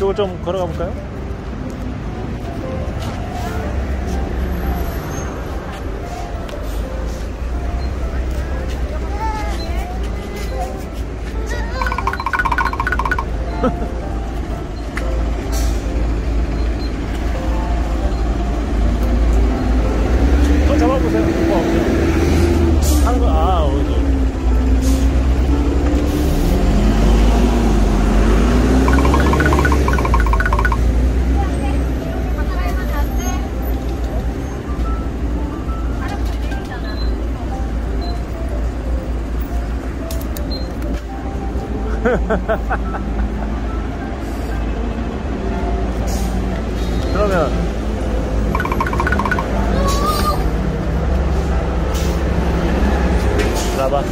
이쪽을 좀 걸어가 볼까요? 그러면 라바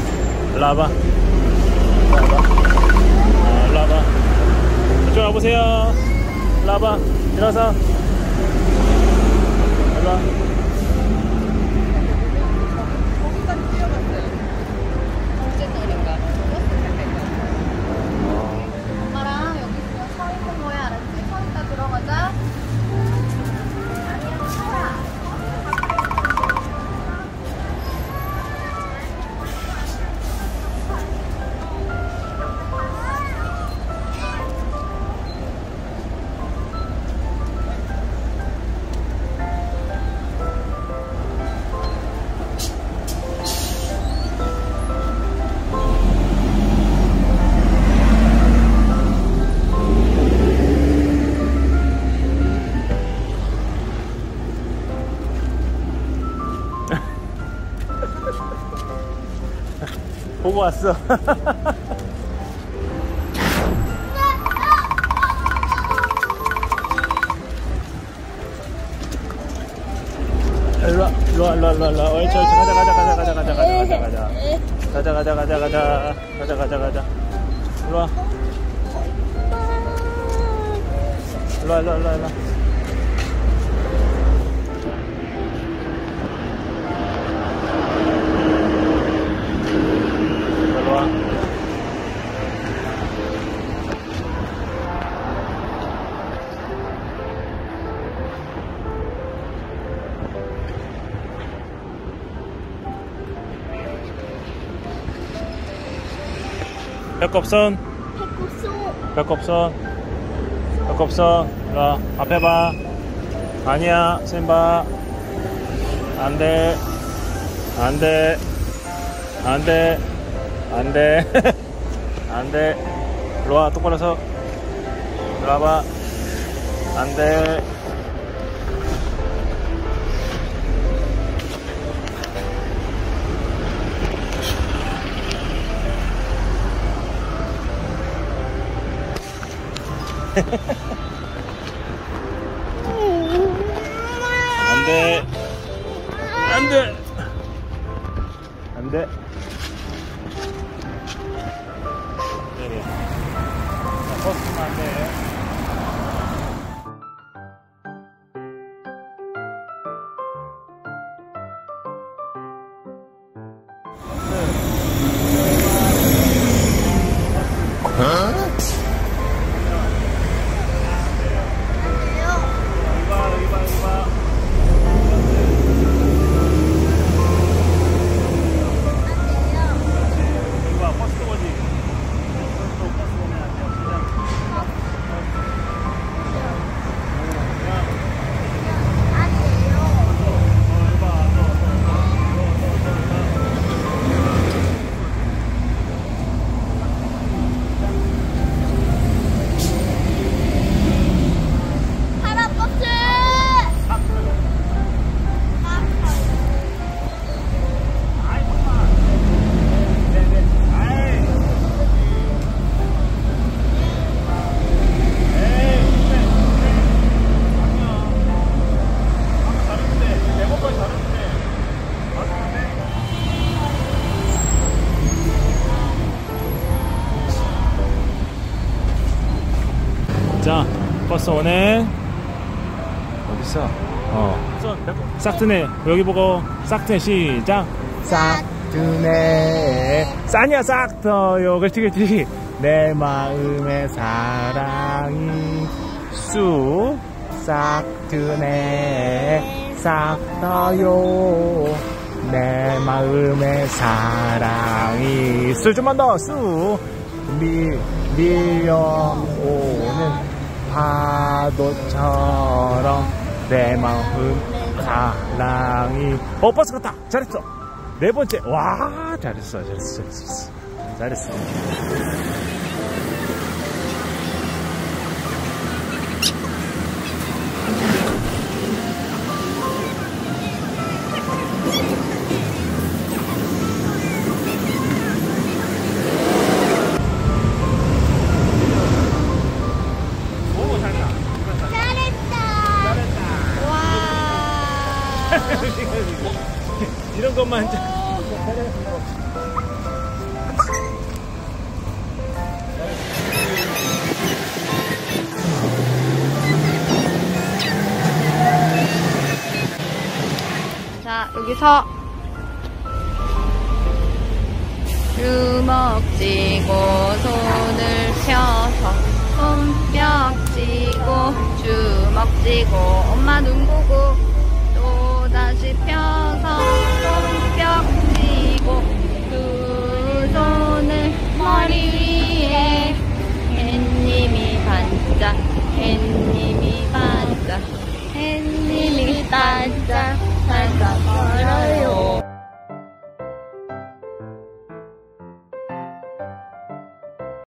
라바 라바 아, 라바. 이쪽 와보세요. 라바 일어서. 일로 보고 왔어. 일로와 일로와 일로와 일로와 옳지 옳지. 가자 가자 가자 가자 가자 가자 가자 가자. 가자 가자 가자 가자. 가자 가자 가자. 일로와. 일로와 일로와 일로와 배꼽선. 배꼽선. 배꼽선. 일로와 앞에 봐. 아니야 쌤봐. 안돼. 안돼. 안돼. 안돼. 안돼. 일로와 똑바로 서. 일로와봐. 안돼 안돼. 안돼. 안돼. 네네. 버스면 안돼 버스 오네 어딨어 어 싹트네. 여기 보고 싹트네 시작. 싹트네. 싸냐 싹터요 그렇지 그렇지 내 마음의 사랑이 쑥싹 드네. 싹 나요. 내 마음의 사랑이 쑥 좀만 더쑥 밀, 밀려오 는 파도처럼 내 마음 사랑이. 어 버스 갔다. 잘했어. 네 번째. 와 잘했어 잘했어 잘했어. 잘했어 자, 여기서 주먹 쥐고 손을 펴서 손뼉 쥐고 주먹 쥐고 엄마 눈 보고